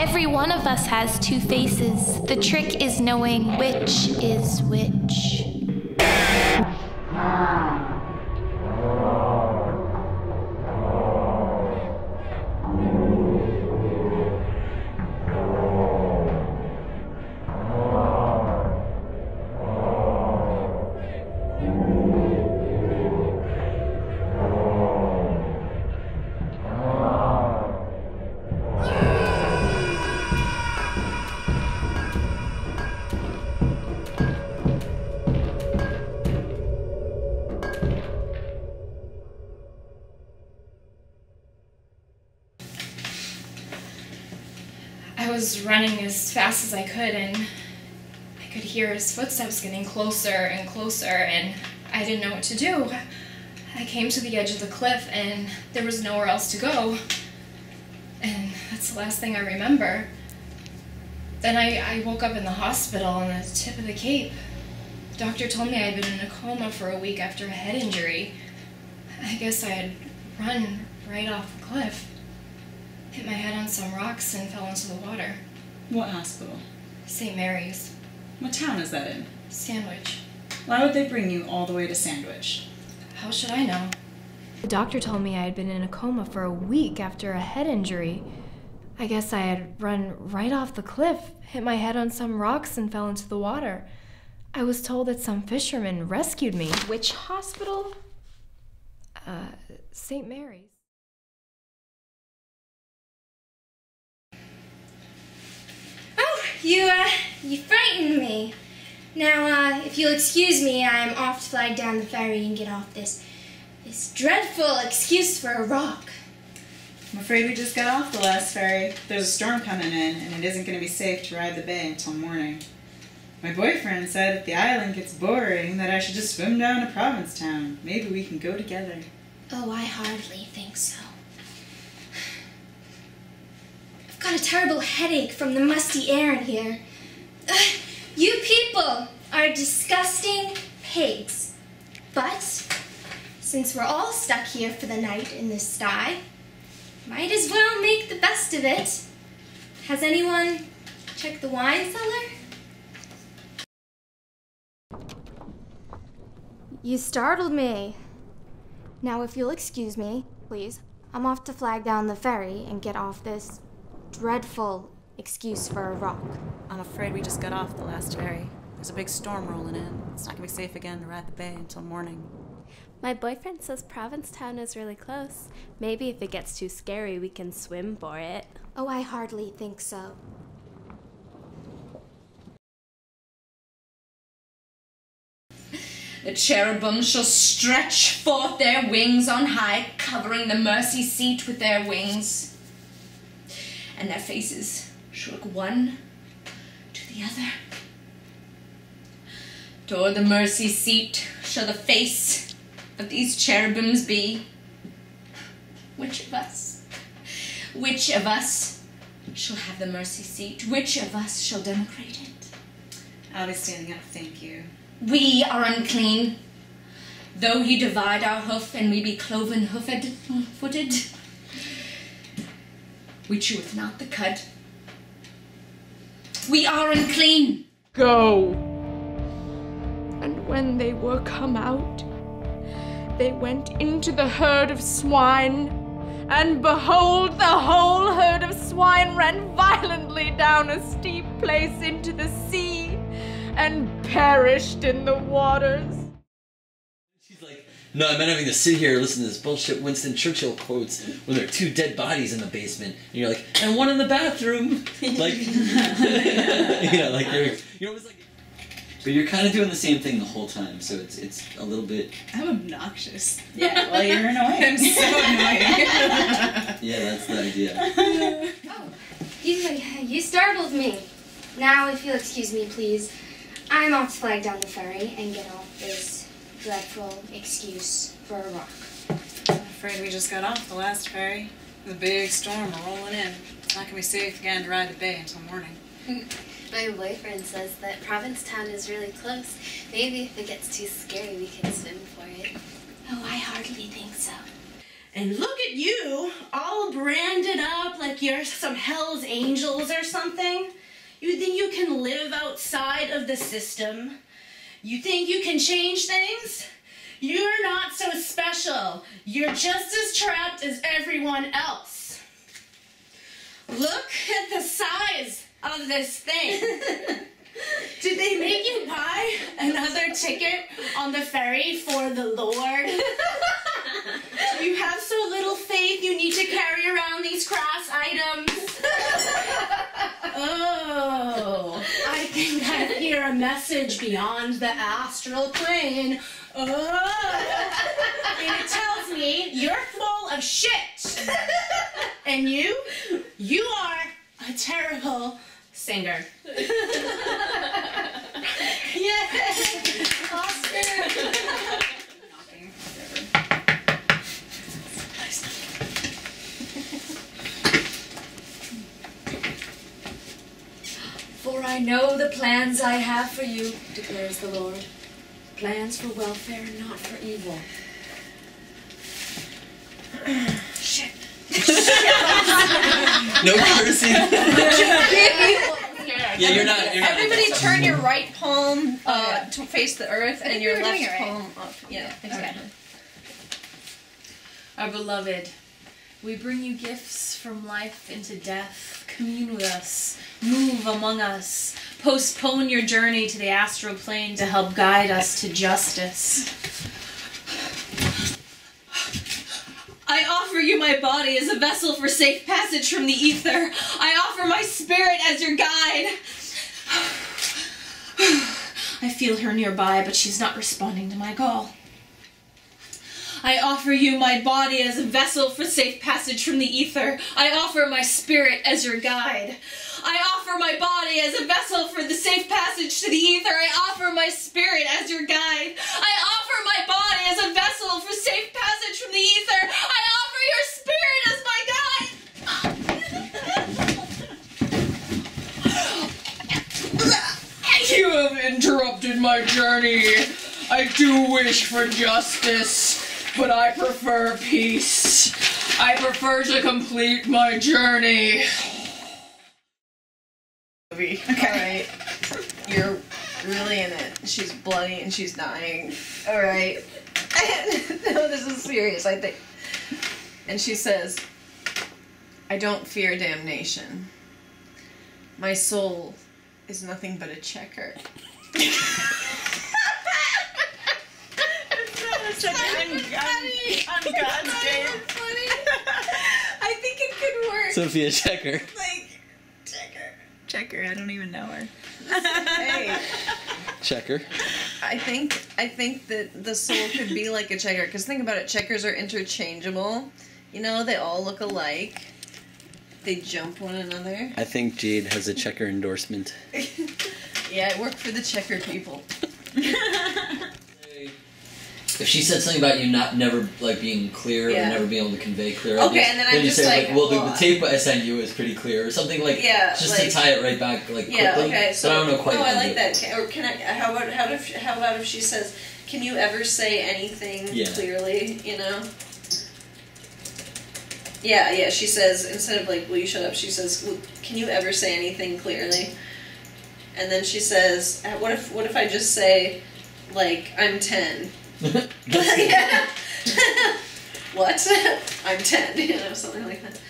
Every one of us has two faces. The trick is knowing which is which. Running as fast as I could, and I could hear his footsteps getting closer and closer, and I didn't know what to do. I came to the edge of the cliff, and there was nowhere else to go. And that's the last thing I remember. Then I, I woke up in the hospital on the tip of the Cape. The doctor told me I'd been in a coma for a week after a head injury. I guess I had run right off the cliff hit my head on some rocks and fell into the water. What hospital? St. Mary's. What town is that in? Sandwich. Why would they bring you all the way to Sandwich? How should I know? The doctor told me I had been in a coma for a week after a head injury. I guess I had run right off the cliff, hit my head on some rocks, and fell into the water. I was told that some fishermen rescued me. Which hospital? Uh, St. Mary's. Oh, you, uh, you frightened me. Now, uh, if you'll excuse me, I am off to flag down the ferry and get off this, this dreadful excuse for a rock. I'm afraid we just got off the last ferry. There's a storm coming in, and it isn't going to be safe to ride the bay until morning. My boyfriend said if the island gets boring, that I should just swim down to Provincetown. Maybe we can go together. Oh, I hardly think so. I've got a terrible headache from the musty air in here. You people are disgusting pigs. But since we're all stuck here for the night in this sty, might as well make the best of it. Has anyone checked the wine cellar? You startled me. Now, if you'll excuse me, please, I'm off to flag down the ferry and get off this dreadful excuse for a rock. I'm afraid we just got off the last ferry. There's a big storm rolling in. It's not gonna be safe again to ride the bay until morning. My boyfriend says Provincetown is really close. Maybe if it gets too scary, we can swim for it. Oh, I hardly think so. The cherubim shall stretch forth their wings on high, covering the mercy seat with their wings. And their faces shall look one to the other. Toward the mercy seat shall the face of these cherubims be. Which of us? Which of us shall have the mercy seat? Which of us shall democrate it? I'll be standing up, thank you. We are unclean. Though he divide our hoof and we be cloven hoofed footed, we cheweth not the cud. We are unclean. Go. And when they were come out, they went into the herd of swine, and behold, the whole herd of swine ran violently down a steep place into the sea, and perished in the waters. She's like, no, I'm not having to sit here and listen to this bullshit Winston Churchill quotes when there are two dead bodies in the basement, and you're like, and one in the bathroom, like, you know, like you're, you know, it's like, but you're kind of doing the same thing the whole time, so it's it's a little bit, I'm obnoxious. Yeah, well, you're annoying. I'm so annoying. yeah, that's the idea. Oh, you, you startled me. Now, if you'll excuse me, please, I'm off to flag down the ferry and get off this dreadful excuse for a rock. I'm afraid we just got off the last ferry. The big storm rolling in. It's not gonna be safe again to ride the bay until morning. My boyfriend says that Provincetown is really close. Maybe if it gets too scary, we can swim for it. Oh, I hardly think so. And look at you, all branded up like you're some Hell's Angels or something. You think you can live outside of the system? You think you can change things? You're not so special. You're just as trapped as everyone else. Look at the size of this thing. Did they make you buy another ticket on the ferry for the Lord? you have so little faith you need to carry around these crass items. Oh, I think I hear a message beyond the astral plane. Oh, and it tells me you're full of shit. And you, you are a terrible singer. Yay! Oscar! For I know the plans I have for you, declares the Lord. Plans for welfare, not for evil. Shit. No cursing. yeah, you're not. You're not Everybody turn your right palm uh, to face the earth and your left right. palm up. Yeah, exactly. Our beloved, we bring you gifts from life into death. Commune with us, move among us, postpone your journey to the astral plane to help guide us to justice. I offer you my body as a vessel for safe passage from the ether. I offer my spirit as your guide. I feel her nearby, but she's not responding to my call. I offer you my body as a vessel for safe passage from the ether. I offer my spirit as your guide. I offer my body as a vessel for the safe passage to the ether. I offer my spirit as your guide. I offer my body as a vessel for safe passage from the ether. I offer your spirit as my guide. You have interrupted my journey. I do wish for justice, but I prefer peace. I prefer to complete my journey. movie. Okay. Alright. You're really in it. She's bloody and she's dying. Alright. no, this is serious, I think. And she says, I don't fear damnation. My soul is nothing but a checker. on God's day. I think it could work. Sophia Checker. Like, Checker. Checker, I don't even know her. hey. Checker. I think I think that the soul could be like a checker. Because think about it, checkers are interchangeable. You know, they all look alike. They jump one another. I think Jade has a checker endorsement. Yeah, I work for the checker people. If she said something about you not never like being clear Yeah. or never being able to convey clear Okay, ideas, and then I'm you say like, well, the, the tape I sent you is pretty clear, or something like Yeah, just like- to tie it right back like Yeah. quickly. Okay. So but I don't know quite. no, I like that. Can, or can I? How about how if how about if she says, "Can you ever say anything Yeah. clearly?" You know. Yeah, yeah. She says instead of like, "Will you shut up?" She says, "Well, "Can you ever say anything clearly?" And then she says, "What if what if I just say, like, I'm 10? Yeah. what? I'm ten. You know, something like that.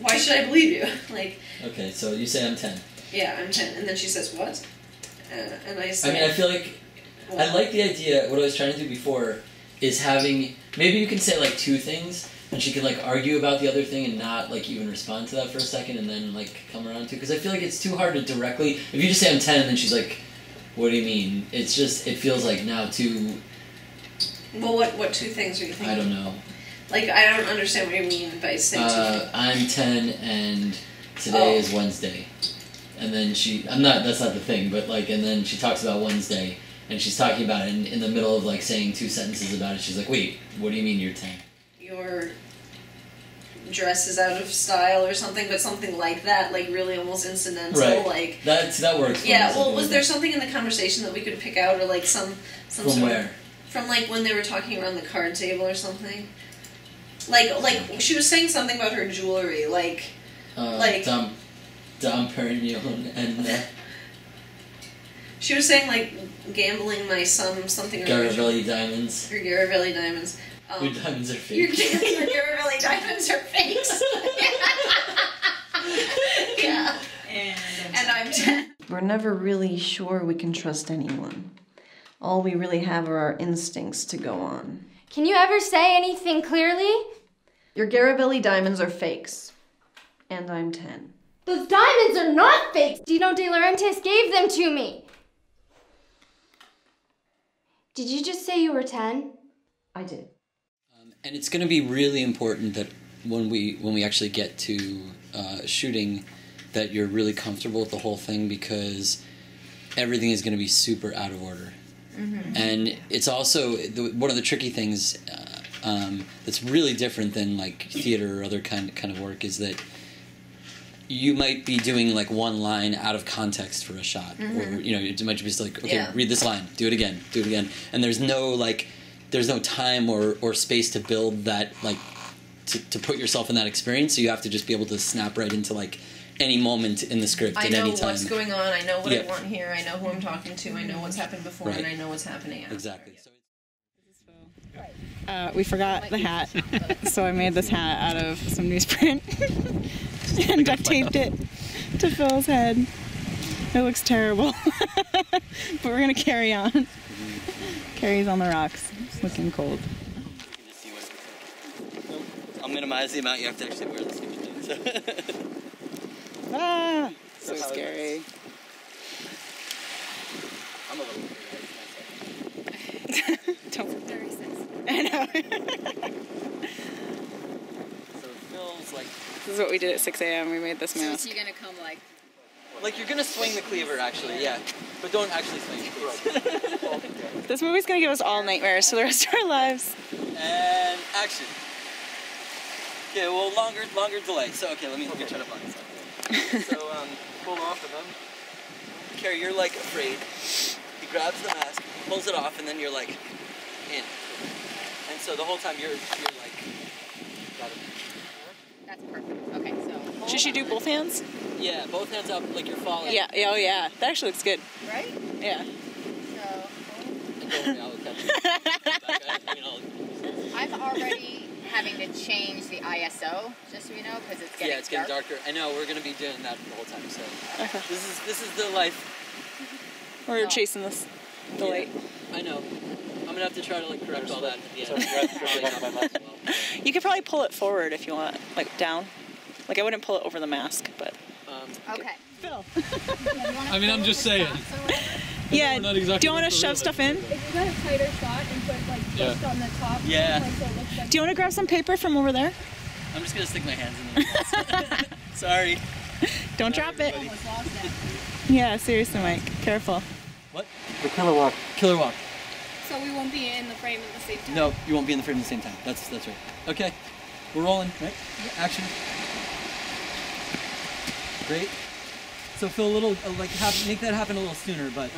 Why should I believe you? Like, Okay, so you say I'm ten. yeah, I'm ten. And then she says, what? Uh, and I say, I mean, I feel like I like the idea. What I was trying to do before is having maybe you can say like two things, and she can like argue about the other thing and not like even respond to that for a second, and then like come around to. Because I feel like it's too hard to directly. If you just say I'm ten, and then she's like, "What do you mean?" It's just it feels like now too. Well, what what two things are you thinking? I don't know. Like, I don't understand what you mean by saying Uh. I'm ten, and today Oh. is Wednesday, and then she. I'm not. That's not the thing, but like, and then she talks about Wednesday. And she's talking about it in, in the middle of like saying two sentences about it. She's like, "Wait, what do you mean you're 10? Your dress is out of style or something, but something like that, like really almost incidental, Right. like. That that works. Yeah, well, was there something in the conversation that we could pick out, or like some some From sort of- where? From like when they were talking around the card table or something? Like, like she was saying something about her jewelry. Like, Uh, Like- Dom, Dom Perignon and uh, she was saying like gambling my some something or. Garavelli diamonds. Your Garavelli diamonds. Um, Your diamonds are your, fake. your Garavelli diamonds are fakes. yeah. And, And I'm ten. We're never really sure we can trust anyone. All we really have are our instincts to go on. Can you ever say anything clearly? Your Garavelli diamonds are fakes. And I'm 10. Those diamonds are not fake. Dino De Laurentiis gave them to me. Did you just say you were 10? I did. and it's going to be really important that when we when we actually get to uh, shooting that you're really comfortable with the whole thing because everything is going to be super out of order and it's also the, one of the tricky things uh, um, that's really different than like theater or other kind kind of work is that you might be doing like one line out of context for a shot. Or you know it might just be like okay Yeah. read this line do it again do it again. And there's no like there's no time or, or space to build that like to, to put yourself in that experience. So you have to just be able to snap right into like any moment in the script I at know any time I know what's going on. I know what Yeah. I want here. I know who I'm talking to. I know what's happened before, Right. and I know what's happening after. exactly so uh, we forgot the hat, so I made this hat out of some newsprint and duct taped it to Phil's head. It looks terrible, but we're gonna carry on. Kerri's on the rocks. It's looking cold. I'll minimize the amount you have to actually wear the stupid thing. Ah, so scary. I'm a little Don't. I know. So it feels like this is what we did at 6 a.m. We made this mask. you're gonna come like like you're gonna swing the cleaver actually, yeah, but don't actually swing it. This movie's gonna give us all nightmares for the rest of our lives. and action. Okay, well longer longer delay. So okay, let me let me try to find this. Out. so um, pull off of him. Kerri, you're like afraid. He grabs the mask, pulls it off, and then you're like in. And so the whole time you're you're like. got it. that's perfect. Okay, so Should she do both hands? Yeah, both hands up like you're falling. Yeah. yeah, Oh yeah. That actually looks good. right? Yeah. So Don't worry, I'll catch you. I mean, I'm already having to change the ISO, just so you know, because it's getting yeah, it's getting dark. darker. I know we're gonna be doing that the whole time. So Okay. this is this is the life. We're Oh. chasing this the Yeah, light. I know. I'm gonna have to try to like correct all that at. You could probably pull it forward if you want, like down. Like I wouldn't pull it over the mask, but. Um, Okay. Phil. I mean, I'm just saying. Yeah. not exactly do you want to shove real, stuff in? If you got a tighter shot and put like Yeah. on the top, Yeah. Like, so it looks like Do you want to grab some paper from over there? I'm just gonna stick my hands in there. Sorry. Don't drop it. almost lost that. Yeah, seriously, Mike. Careful. What? The killer walk. Killer walk. So we won't be in the frame at the same time. No, you won't be in the frame at the same time. That's that's right. Okay, we're rolling. Right? Action. Great. So feel a little uh, like have, make that happen a little sooner, but.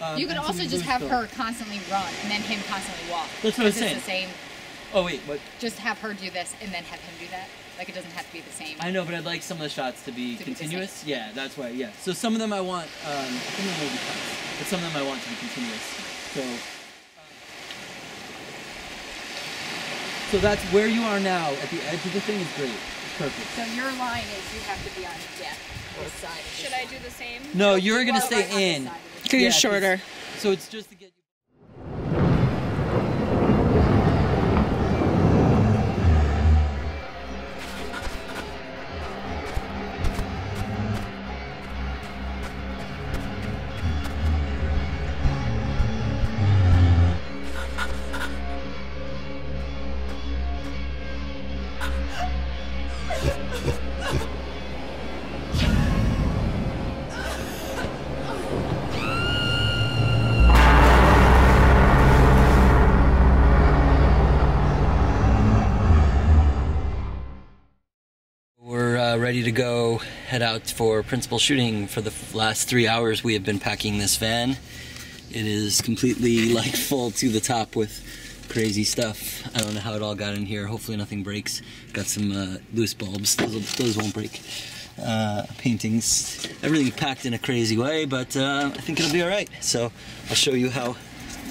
Um, You could also just have Phil. her constantly run and then him constantly walk. That's what I was Because it's saying. the same. Oh wait, what? Just have her do this and then have him do that. Like it doesn't have to be the same. I know, but I'd like some of the shots to be To be continuous. yeah, that's why. Yeah. So some of them I want, um, some of them will be cuts, but some of them I want to be continuous. So. So that's where you are now at the edge of the thing is great. It's perfect. So your line is you have to be on deck this side. Should I do the same? No, you're gonna Well, stay right on this in. side of it. Because you're shorter. So it's just to get to go head out for principal shooting. For the last three hours, we have been packing this van. It is completely like full to the top with crazy stuff. I don't know how it all got in here. Hopefully nothing breaks. Got some uh, loose bulbs. Those, those won't break. Uh, paintings. Everything packed in a crazy way, but uh, I think it'll be all right. So I'll show you how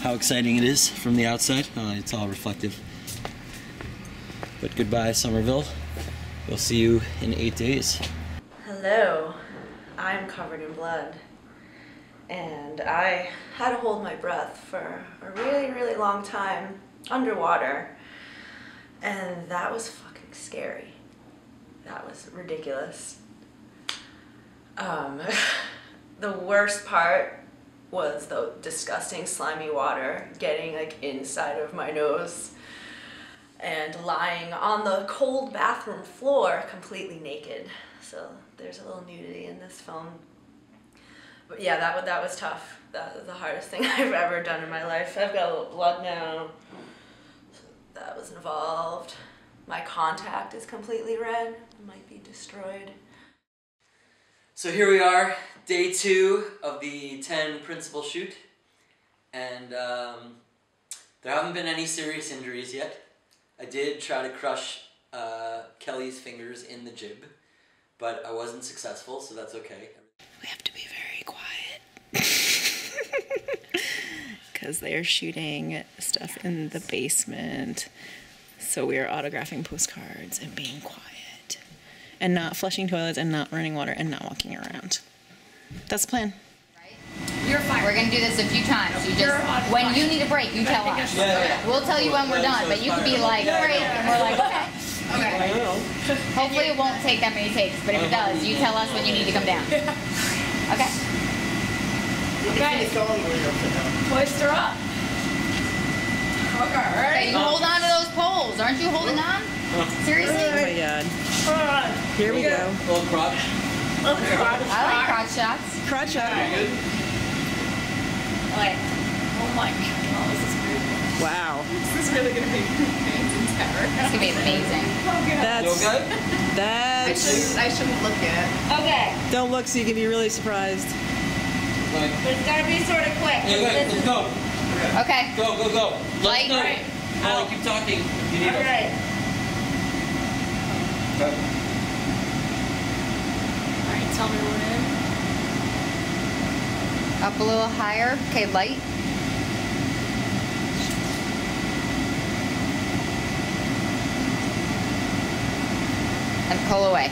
how exciting it is from the outside. Uh, it's all reflective. But goodbye, Somerville. We'll see you in eight days. Hello. I'm covered in blood. And I had to hold my breath for a really, really long time underwater. And that was fucking scary. That was ridiculous. Um, the worst part was the disgusting slimy water getting like inside of my nose and lying on the cold bathroom floor completely naked. So there's a little nudity in this film. But yeah, that, that was tough. That was the hardest thing I've ever done in my life. I've got a little blood now. So that was involved. My contact is completely red. It might be destroyed. So here we are, day two of the 10 principal shoot. And um, there haven't been any serious injuries yet. I did try to crush uh, Kelly's fingers in the jib, but I wasn't successful, so that's okay. We have to be very quiet. Because they're shooting stuff in the basement. So we are autographing postcards and being quiet. And not flushing toilets and not running water and not walking around. That's the plan. You're fine. We're gonna do this a few times. You just when you need a break, you tell us. Yeah, yeah. We'll tell you when we're done, but you could be like break, and we're like okay. Okay. Hopefully it won't take that many takes, but if it does, you tell us when you need to come down. Okay. Okay. Hoist her up. Okay, Okay, you hold on to those poles. Aren't you holding on? Seriously? Oh my god. Here we go. Little crotch. I like crotch shots. Crotch shot. Like, oh my god, this is beautiful. Wow. This is really gonna be amazing terror. It's gonna be amazing. That's. You okay? I That's. shouldn't, I shouldn't look at Okay, Don't look so you can be really surprised. Like, but it's gotta be sort of quick. yeah, okay, let's go. Okay. Go, go, go. Like- Let's go. Right. Molly, keep talking. You need us. Alright. Okay. Alright, tell me when. Up a little higher. Okay, light. And pull away.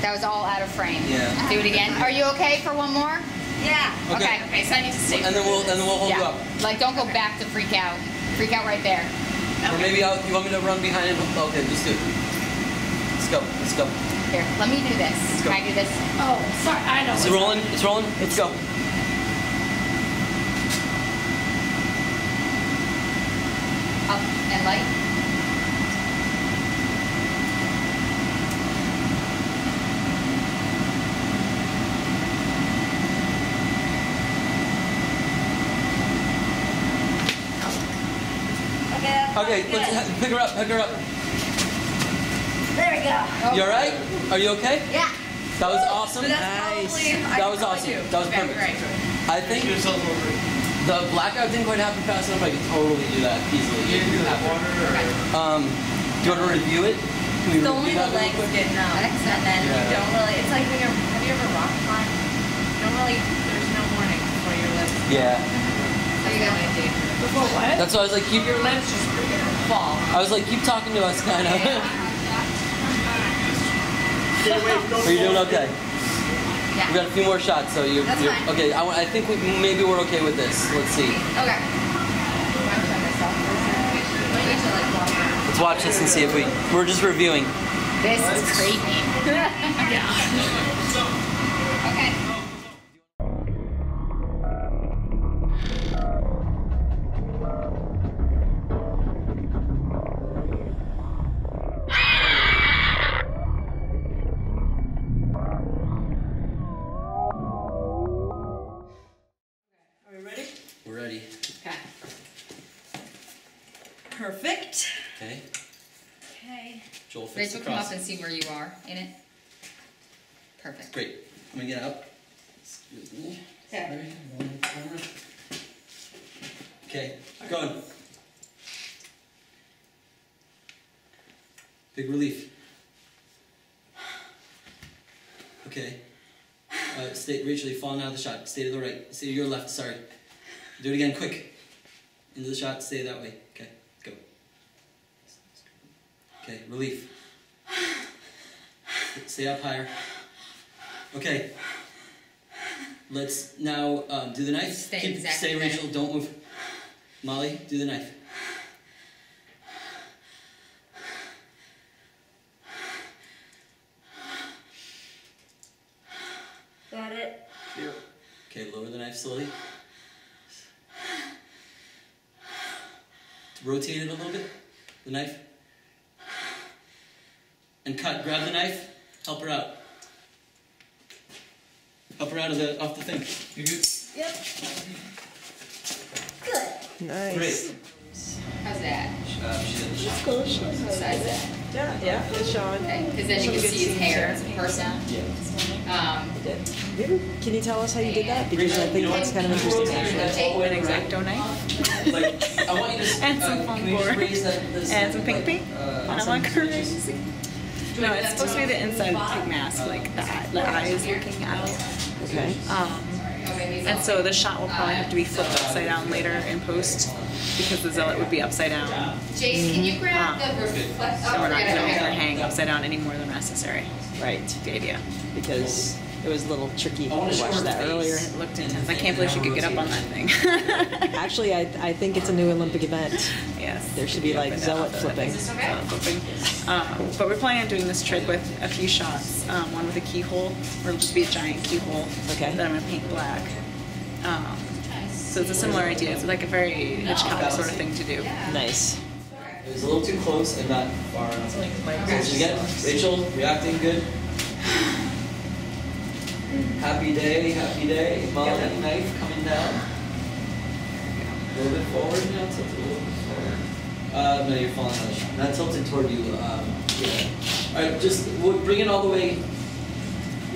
That was all out of frame. Yeah. Do it again. Are you okay for one more? Yeah. Okay. Okay. Okay, so I need to see. And then we'll, and then we'll hold you Yeah. up. Like, don't go back to freak out. Freak out right there. Or maybe I'll, you want me to run behind him? Okay, just do it. Let's go. Let's go. Here, let me do this. Can I do this? Oh, sorry, I know. Is it rolling? It's rolling? Let's go. Up and light. Okay, let's pick her up. Pick her up. There we go. You alright? Are you okay? Yeah. That was awesome. Nice. That was awesome. That was perfect. I think the blackout didn't quite happen fast enough. I could totally do that easily. You can do that Um, do you want to review it? Can we It's review only the that real legs quick? get numb, and then you don't really. It's like when you're. Have you ever rock climbed? You don't really. There's no warning before your legs. Yeah. There you go. Before what? That's why I was like, keep Your legs just fall. I was like, keep talking to us, kind of. Are you doing okay? Yeah. We got a few more shots, so you. That's you're, fine. Okay, I, I think we, maybe we're okay with this. Let's see. Okay. Let's watch this and see if we. We're just reviewing. This is creepy. Yeah. Up and see where you are in it. Perfect. Great. Let me get up. Excuse me. Okay. Sorry, wrong camera. Okay, going. Big relief. Okay. Uh, stay, Rachel, you're falling out of the shot. Stay to the right. Stay to your left, sorry. Do it again, quick. Into the shot, stay that way. Okay, go. Okay, relief. Stay up higher. Okay. Let's now um, do the knife. Stay Keep, exactly stay, there. Rachel. Don't move. Molly, do the knife. Got it. Okay, lower the knife slowly. Rotate it a little bit, the knife. And cut, grab the knife, help her out. Help her out of the off the thing. You good? Yep. Good. Nice. Great. How's that? Uh, she did the shot. Cool. Besides that. Yeah, yeah, it's showing. Because then you can see his hair in person. Um, Can you tell us how you did that? Because I think that's kind of interesting actually. An X-Acto knife. Like, I want you to And some uh, foam can we just board. raise And some pink like, paint. uh, And I want crazy. No, it's supposed to be the inside of the pig mask, like the, eye, the eyes looking out. Okay. Um, and so the shot will probably have to be flipped upside down later in post because the zealot would be upside down. Jace, can you grab Um, the reflect? So we're not going to it. overhang upside down any more than necessary. Right. The idea. Because it was a little tricky to watch that earlier. It looked intense. I can't believe she could get up on that thing. Actually, I, I think it's a new Olympic event. Yes. There should be like zealot flipping. Zealot flipping. Um, but we're planning on doing this trick with a few shots. Um, one with a keyhole, or it'll just be a giant keyhole Okay. that I'm going to paint black. Um, so it's a similar idea. It's like a very Hitchcock sort of thing to do. Nice. It was a little too close and not far enough. So again, Rachel, reacting good. Happy day, happy day. Molly, knife coming down. A little bit forward now, tilt a little bit forward. Uh, no, you're falling out of the shot. Not tilted toward you. Um, yeah. All right, just w- bring it all the way.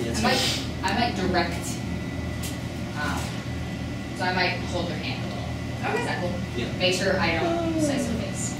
Yeah, I might. I might direct. Um, so I might hold her hand a little. Okay. Is that cool? Yeah. Make sure I don't slice her face.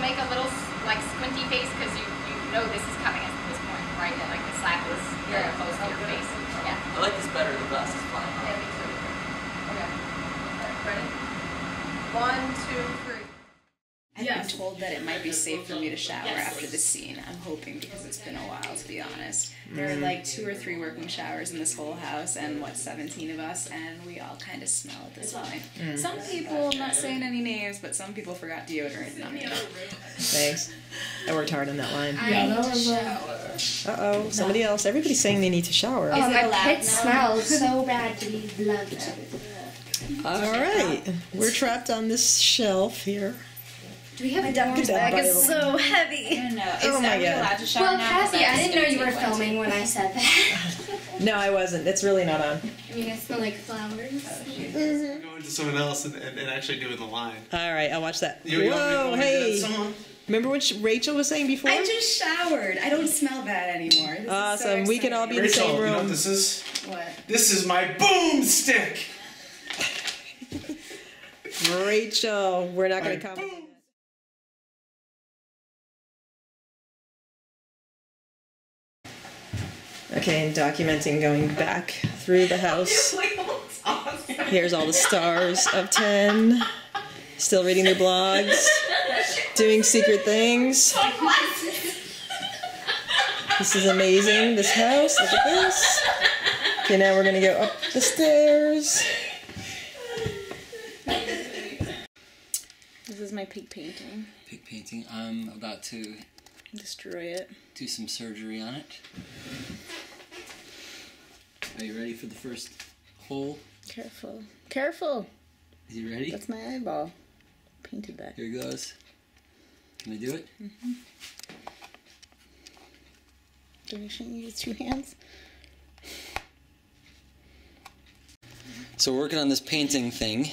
Maybe make a little like squinty face because you you know this is coming at this point, right? Like the slap is very Yeah. close to your face. Yeah. I like this better. The glasses flying. Yeah, me too. Okay. Alright, ready? One, two, three. I've been told that it might be safe for me to shower after this scene. I'm hoping because it's been a while, to be honest. There are like two or three working showers in this whole house, and what, 17 of us, and we all kind of smell at this point. Mm. Some people, I'm not saying any names, but some people forgot deodorant. Not me. Thanks. I worked hard on that line. I need to shower. Uh oh, somebody else. Everybody's saying they need to shower. Oh, my pit smells so bad to be blood. All right, we're trapped on this shelf here. Do we have a Good dumper's job, bag? Bible. It's so heavy. No, no. Oh my God. Well, Cassie, I didn't know you were filming when I said that. No, I wasn't. It's really not on. I mean, I smell like flowers. Oh, mm-hmm. Going to someone else and, and, and actually doing the line. All right, I'll watch that. You- you want me- Whoa, want me to do that hey. song? Remember what Rachel was saying before? I just showered. I don't smell bad anymore. This is so Awesome. We can all be in the Rachel, same you know what this is? What? This is my boomstick. Rachel, we're not going to comment. Okay, and documenting going back through the house. Here's all the stars of 10. Still reading their blogs. Doing secret things. This is amazing. This house. Look at this. Okay, now we're gonna go up the stairs. This is my pig painting. Pig painting. I'm about to Destroy it. do some surgery on it. Are you ready for the first hole? Careful. Careful. Is you ready? That's my eyeball. Painted that. Here goes. Can I do it? Mm-hmm. Do I shouldn't use two hands? So we're working on this painting thing,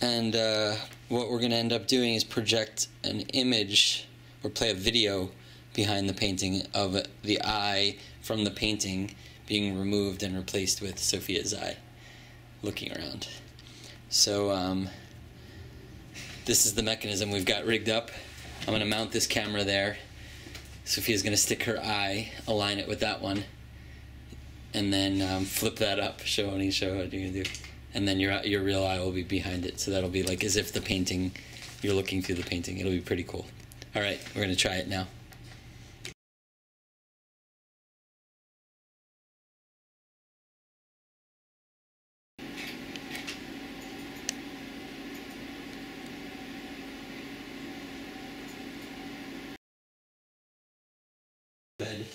and uh, what we're going to end up doing is project an image or play a video behind the painting of the eye from the painting being removed and replaced with Sophia's eye, looking around. So um, this is the mechanism we've got rigged up. I'm going to mount this camera there. Sophia's going to stick her eye, align it with that one, and then um, flip that up. Show Oni, show what you're gonna do, and then your your real eye will be behind it. So that'll be like as if the painting, you're looking through the painting. It'll be pretty cool. All right, we're gonna try it now. Bed.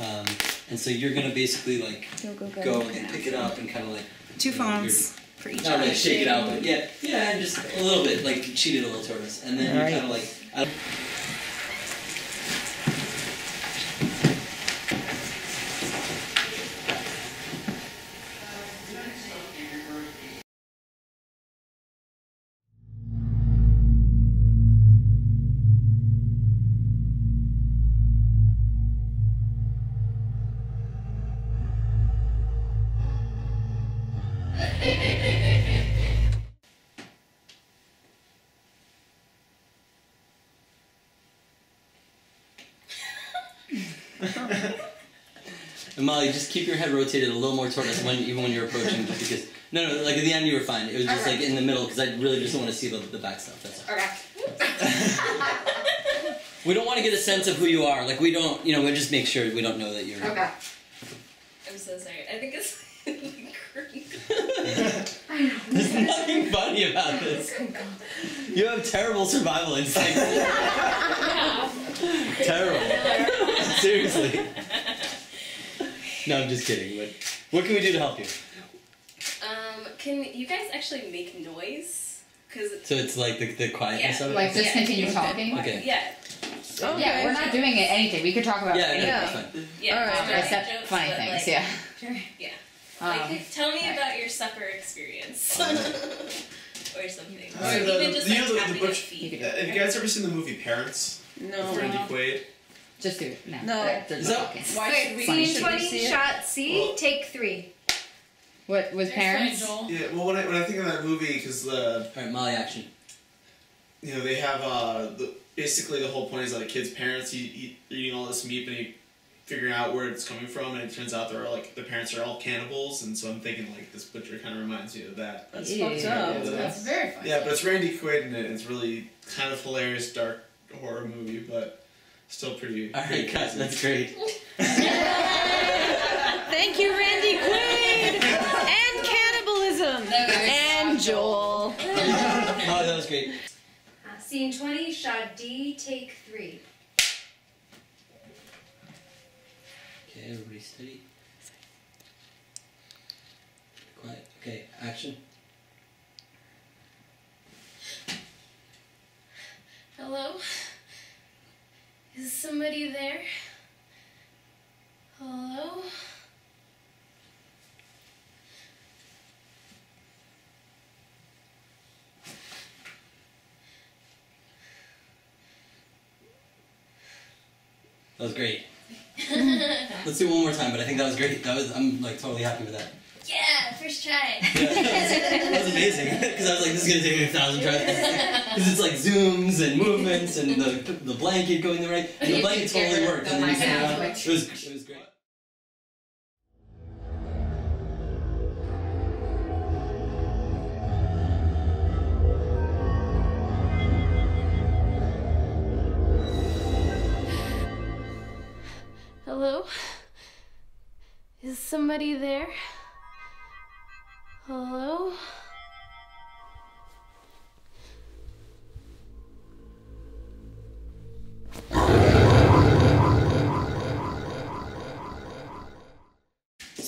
Um, and so you're gonna basically like Go, go, go. go and pick it up and kind of like Two you know, phones you're- for each Not eye. like shake it out, but yeah, yeah, and just a little bit, like cheat it a little toward us, and then you Alright. kind of like. Molly, just keep your head rotated a little more toward us when even when you're approaching, just because. No, no, like at the end you were fine. It was just like in the middle because I really just want to see the, the back stuff. That's all. Okay. We don't want to get a sense of who you are. Like we don't, you know, we just make sure we don't know that you're. Okay. I'm so sorry. I think it's creepy. I know, there's nothing funny about this. You have terrible survival instincts. terrible. Seriously. No, I'm just kidding. But what can we do to help you? Um, can you guys actually make noise? Cause So it's like the, the quietness Yeah. of it. Like just continue talking. Okay. yeah, Yeah, we're not doing it anything. We could talk about Yeah, anything. yeah, that's fine. yeah. Um, just except jokes, funny things, like- yeah. Yeah. Um, like, tell me about your supper experience. or something. Or Uh, the- even just you like know the- the butch- your feet. Uh, have you guys ever seen the movie Parents? No. With Randy Quaid. Just do it. No. No. They're- they're Is talking. Why should we- Funny. Scene Should we 20, see shot C, take three. What was parents? Yeah, well, when I, when I think of that movie, because the. Alright, Molly action. You know, they have. uh the, Basically, the whole point is that a kid's parents eat, eat, eating all this meat and he figuring out where it's coming from, and it turns out they're all, like the parents are all cannibals, and so I'm thinking like this butcher kind of reminds me of that. That's fucked up. Yeah, That's very funny. Yeah, but it's Randy Quaid in it. It's really kind of hilarious, dark horror movie, but still pretty. All pretty right, guys, that's great. Thank you, Randy Quaid! and cannibalism! And Joel. oh, that was great. Uh, scene 20, shot D, take three. Okay, everybody steady. Quiet. Okay, action. Hello? Is somebody there? Hello? That was great. Let's do it one more time, but I think that was great. That was I'm like totally happy with that. Yeah, first try. That was amazing because I was like, this is gonna take me a thousand tries because it's like zooms and movements and the the blanket going the right. And the blanket totally worked. And then you turn. Uh, it was it was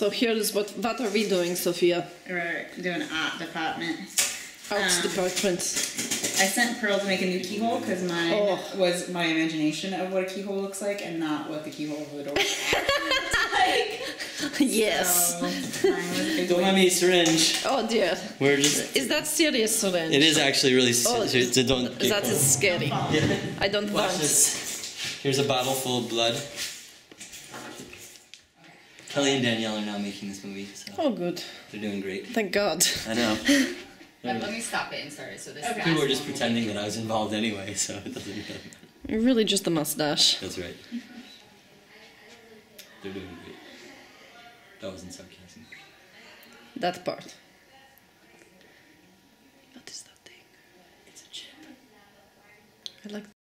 So here is what what are we doing, Sophia? We're doing art department. Art Um, department. I sent Pearl to make a new keyhole because mine Oh. was my imagination of what a keyhole looks like and not what the keyhole of the door. like. yes. Don't let me syringe. Oh dear. We're just. Is that serious, syringe? It is actually really. Oh, serious. so don't. get That cold. is scary. Yeah. I don't Watch want. this. Here's a bottle full of blood. Kelly and Danielle are now making this movie, so Oh, good. they're doing great. Thank God. I know. Let, let me stop it and start it so this People were just pretending that I was involved anyway, so it doesn't matter. You're really just a mustache. That's right. They're doing great. That wasn't sarcasm. That part. What is that thing? It's a chip. I like